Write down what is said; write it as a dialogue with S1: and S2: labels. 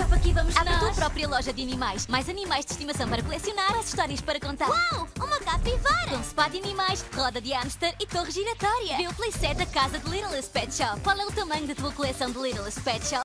S1: Shop, aqui vamos
S2: Abre a tua própria loja de animais. Mais animais de estimação para colecionar, mais histórias para contar.
S1: Uau, uma capivara.
S2: Com spa de animais, roda de hamster e torre giratória. Vê o playset da casa de Littlest Pet Shop. Qual é o tamanho da tua coleção de Littlest Pet Shop?